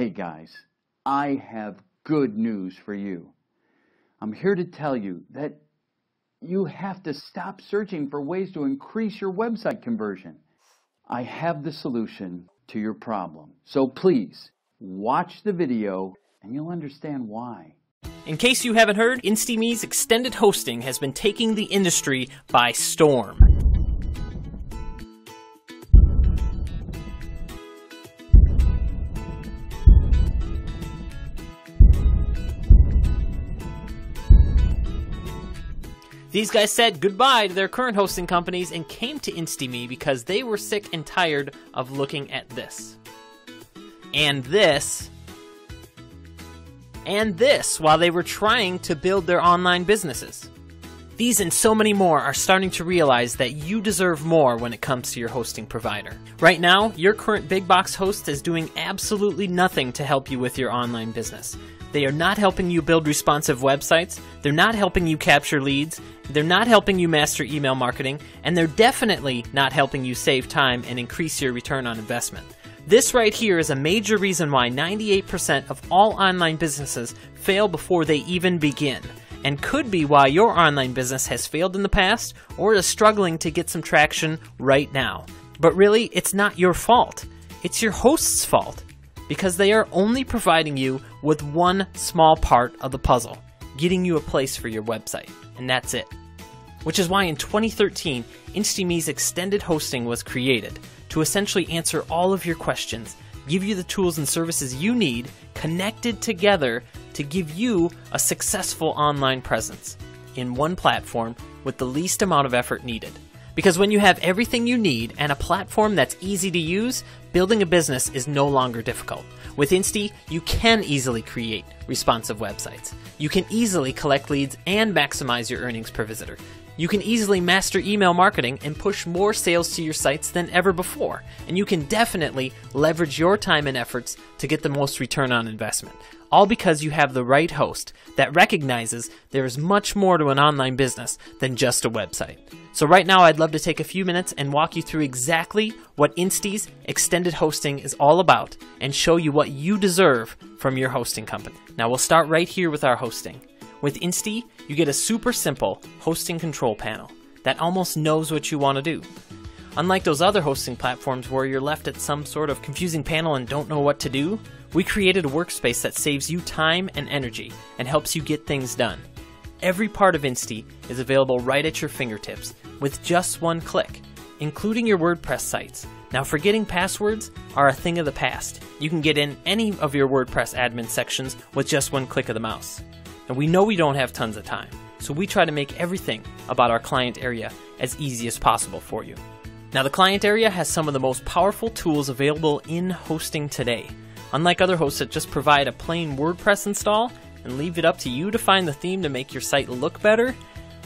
Hey guys, I have good news for you. I'm here to tell you that you have to stop searching for ways to increase your website conversion. I have the solution to your problem. So please watch the video and you'll understand why. In case you haven't heard, InstyMe's extended hosting has been taking the industry by storm. These guys said goodbye to their current hosting companies and came to InstyMe because they were sick and tired of looking at this. And this. And this while they were trying to build their online businesses. These and so many more are starting to realize that you deserve more when it comes to your hosting provider. Right now, your current big box host is doing absolutely nothing to help you with your online business. They are not helping you build responsive websites, they're not helping you capture leads, they're not helping you master email marketing, and they're definitely not helping you save time and increase your return on investment. This right here is a major reason why 98% of all online businesses fail before they even begin, and could be why your online business has failed in the past or is struggling to get some traction right now. But really, it's not your fault. It's your host's fault because they are only providing you with one small part of the puzzle, getting you a place for your website, and that's it. Which is why in 2013, InstyMe's extended hosting was created to essentially answer all of your questions, give you the tools and services you need connected together to give you a successful online presence in one platform with the least amount of effort needed. Because when you have everything you need and a platform that's easy to use, building a business is no longer difficult. With Insty, you can easily create responsive websites. You can easily collect leads and maximize your earnings per visitor. You can easily master email marketing and push more sales to your sites than ever before. And you can definitely leverage your time and efforts to get the most return on investment. All because you have the right host that recognizes there is much more to an online business than just a website. So, right now, I'd love to take a few minutes and walk you through exactly what Insty's extended hosting is all about and show you what you deserve from your hosting company. Now, we'll start right here with our hosting. With Insty, you get a super simple hosting control panel that almost knows what you want to do. Unlike those other hosting platforms where you're left at some sort of confusing panel and don't know what to do, we created a workspace that saves you time and energy and helps you get things done. Every part of Insty is available right at your fingertips with just one click, including your WordPress sites. Now, forgetting passwords are a thing of the past. You can get in any of your WordPress admin sections with just one click of the mouse. And we know we don't have tons of time, so we try to make everything about our client area as easy as possible for you. Now, the client area has some of the most powerful tools available in hosting today. Unlike other hosts that just provide a plain WordPress install and leave it up to you to find the theme to make your site look better,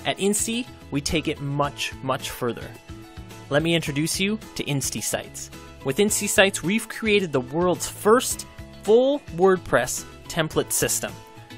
at Insty, we take it much, much further. Let me introduce you to Insty Sites. With Insty Sites, we've created the world's first full WordPress template system.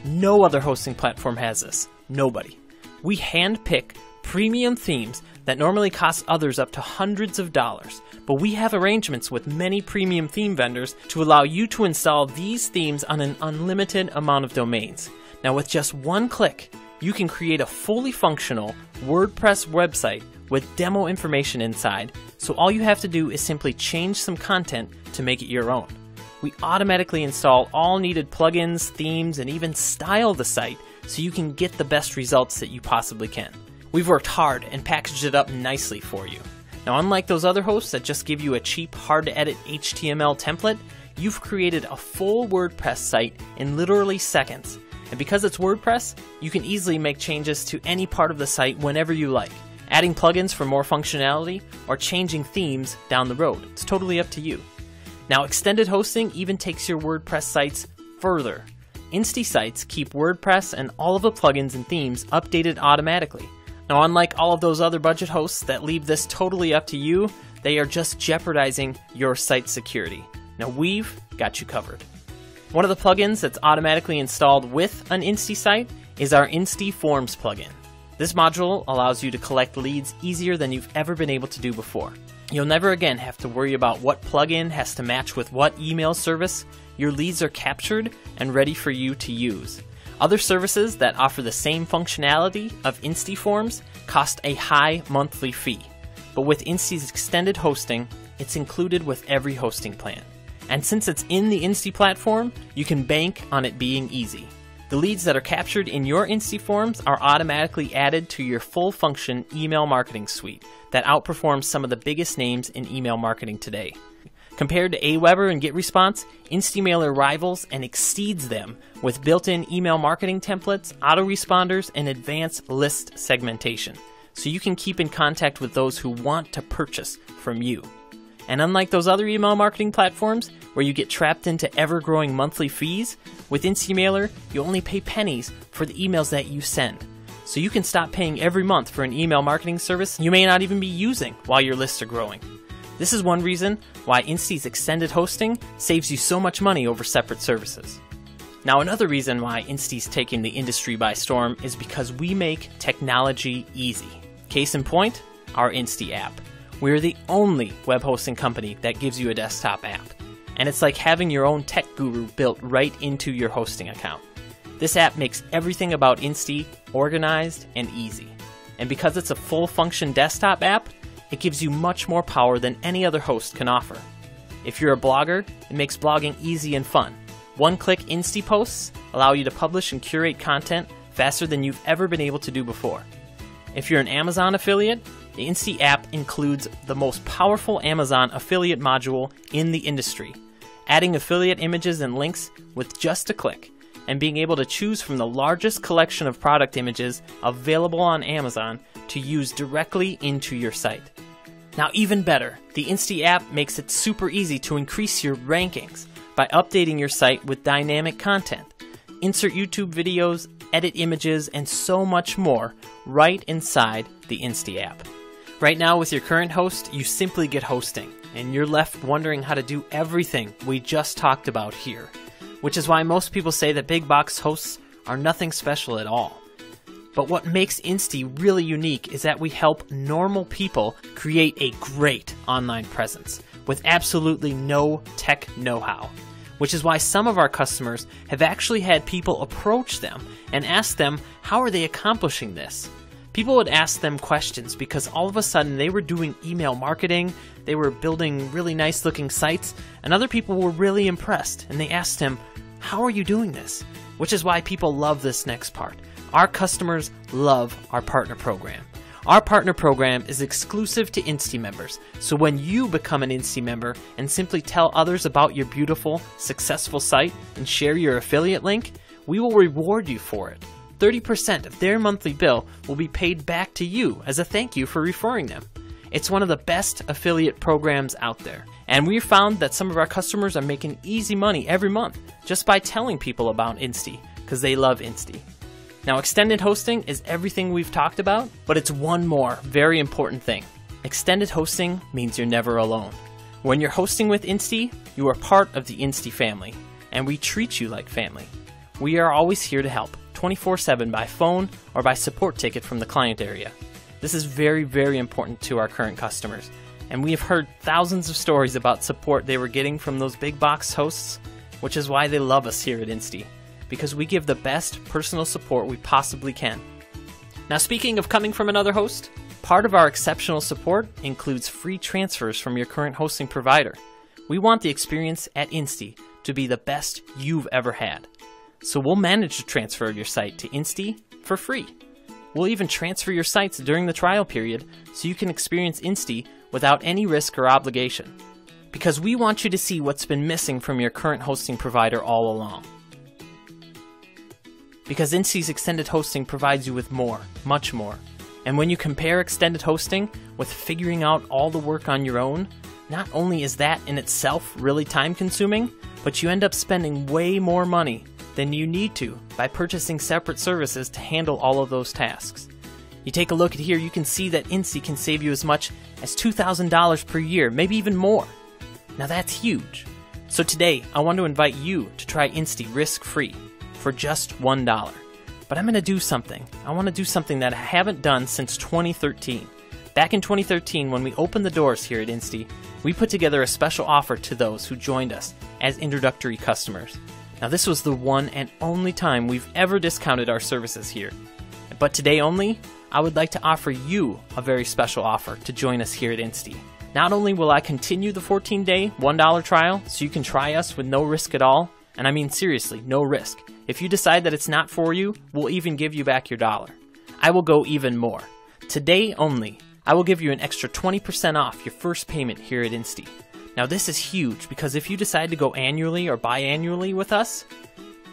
No other hosting platform has this. Nobody. We handpick premium themes that normally cost others up to hundreds of dollars, but we have arrangements with many premium theme vendors to allow you to install these themes on an unlimited amount of domains. Now, with just one click, you can create a fully functional WordPress website with demo information inside, so all you have to do is simply change some content to make it your own we automatically install all needed plugins, themes, and even style the site so you can get the best results that you possibly can. We've worked hard and packaged it up nicely for you. Now, unlike those other hosts that just give you a cheap, hard to edit HTML template, you've created a full WordPress site in literally seconds. And because it's WordPress, you can easily make changes to any part of the site whenever you like, adding plugins for more functionality or changing themes down the road. It's totally up to you. Now, extended hosting even takes your WordPress sites further. Insty sites keep WordPress and all of the plugins and themes updated automatically. Now, unlike all of those other budget hosts that leave this totally up to you, they are just jeopardizing your site security. Now, we've got you covered. One of the plugins that's automatically installed with an Insty site is our Insty Forms plugin. This module allows you to collect leads easier than you've ever been able to do before. You'll never again have to worry about what plugin has to match with what email service. your leads are captured and ready for you to use. Other services that offer the same functionality of Insty Forms cost a high monthly fee. But with Insty's extended hosting, it's included with every hosting plan. And since it's in the Insty platform, you can bank on it being easy. The leads that are captured in your Insty forms are automatically added to your full function email marketing suite that outperforms some of the biggest names in email marketing today. Compared to Aweber and GetResponse, InstyMailer rivals and exceeds them with built in email marketing templates, autoresponders, and advanced list segmentation, so you can keep in contact with those who want to purchase from you. And unlike those other email marketing platforms where you get trapped into ever growing monthly fees, with InstyMailer, you only pay pennies for the emails that you send. So you can stop paying every month for an email marketing service you may not even be using while your lists are growing. This is one reason why Insty's extended hosting saves you so much money over separate services. Now, another reason why Insty's taking the industry by storm is because we make technology easy. Case in point, our Insty app. We're the only web hosting company that gives you a desktop app, and it's like having your own tech guru built right into your hosting account. This app makes everything about Insty organized and easy. And because it's a full function desktop app, it gives you much more power than any other host can offer. If you're a blogger, it makes blogging easy and fun. One click Insty posts allow you to publish and curate content faster than you've ever been able to do before. If you're an Amazon affiliate, the Insty app includes the most powerful Amazon affiliate module in the industry, adding affiliate images and links with just a click, and being able to choose from the largest collection of product images available on Amazon to use directly into your site. Now, even better, the Insty app makes it super easy to increase your rankings by updating your site with dynamic content. Insert YouTube videos, edit images, and so much more right inside the Insty app. Right now, with your current host, you simply get hosting, and you're left wondering how to do everything we just talked about here. Which is why most people say that big box hosts are nothing special at all. But what makes Insty really unique is that we help normal people create a great online presence with absolutely no tech know how. Which is why some of our customers have actually had people approach them and ask them how are they accomplishing this. People would ask them questions because all of a sudden they were doing email marketing, they were building really nice looking sites, and other people were really impressed and they asked him, How are you doing this? Which is why people love this next part. Our customers love our partner program. Our partner program is exclusive to Insty members, so when you become an Insty member and simply tell others about your beautiful, successful site and share your affiliate link, we will reward you for it. 30% of their monthly bill will be paid back to you as a thank you for referring them. It's one of the best affiliate programs out there. And we've found that some of our customers are making easy money every month just by telling people about Insty because they love Insty. Now, extended hosting is everything we've talked about, but it's one more very important thing. Extended hosting means you're never alone. When you're hosting with Insty, you are part of the Insty family, and we treat you like family. We are always here to help, 24 7 by phone or by support ticket from the client area. This is very, very important to our current customers, and we have heard thousands of stories about support they were getting from those big box hosts, which is why they love us here at Insty because we give the best personal support we possibly can. Now, speaking of coming from another host, part of our exceptional support includes free transfers from your current hosting provider. We want the experience at Insty to be the best you've ever had. So we'll manage the transfer your site to Insty for free. We'll even transfer your sites during the trial period so you can experience Insty without any risk or obligation. Because we want you to see what's been missing from your current hosting provider all along because Insty's extended hosting provides you with more, much more. And when you compare extended hosting with figuring out all the work on your own, not only is that in itself really time consuming, but you end up spending way more money than you need to by purchasing separate services to handle all of those tasks. You take a look at here, you can see that Insty can save you as much as $2,000 per year, maybe even more. Now that's huge. So today, I want to invite you to try Insty risk free for just $1. But I'm going to do something. I want to do something that I haven't done since 2013. Back in 2013, when we opened the doors here at Insty, we put together a special offer to those who joined us as introductory customers. Now, this was the one and only time we've ever discounted our services here. But today only, I would like to offer you a very special offer to join us here at Insty. Not only will I continue the 14 day, $1 trial so you can try us with no risk at all, and I mean seriously, no risk. If you decide that it's not for you, we'll even give you back your dollar. I will go even more. Today only, I will give you an extra 20% off your first payment here at Insty. Now, this is huge because if you decide to go annually or biannually with us,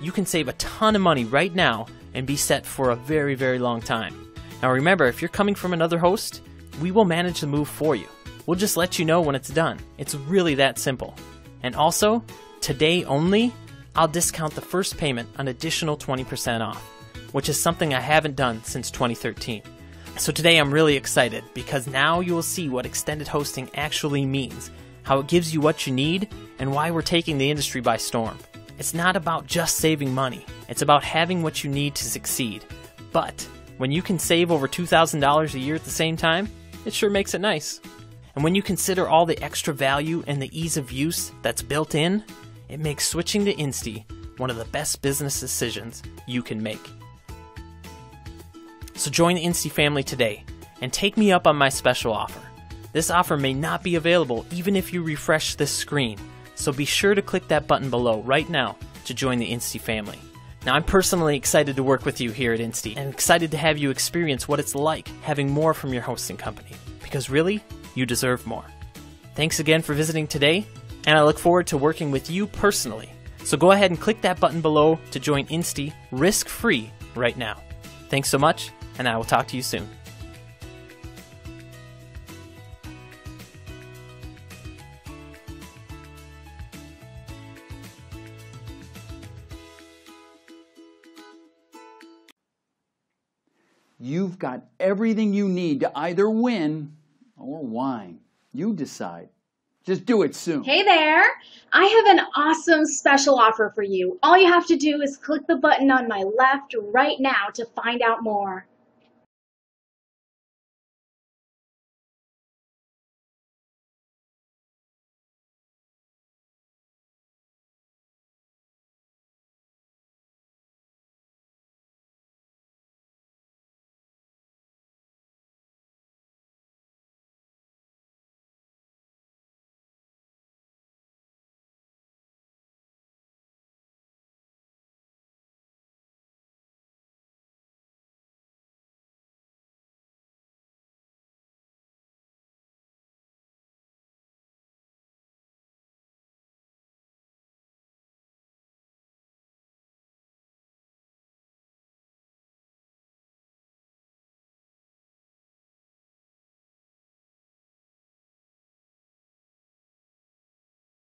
you can save a ton of money right now and be set for a very, very long time. Now, remember, if you're coming from another host, we will manage the move for you. We'll just let you know when it's done. It's really that simple. And also, today only, I'll discount the first payment an additional 20% off, which is something I haven't done since 2013. So today I'm really excited because now you will see what extended hosting actually means, how it gives you what you need, and why we're taking the industry by storm. It's not about just saving money, it's about having what you need to succeed. But when you can save over $2,000 a year at the same time, it sure makes it nice. And when you consider all the extra value and the ease of use that's built in, it makes switching to Insty one of the best business decisions you can make. So join the Insty family today and take me up on my special offer. This offer may not be available even if you refresh this screen, so be sure to click that button below right now to join the Insty family. Now, I'm personally excited to work with you here at Insty and excited to have you experience what it's like having more from your hosting company, because really, you deserve more. Thanks again for visiting today, and I look forward to working with you personally. So go ahead and click that button below to join Insty risk free right now. Thanks so much, and I will talk to you soon. You've got everything you need to either win or whine. You decide. Just do it soon. Hey there! I have an awesome special offer for you. All you have to do is click the button on my left right now to find out more.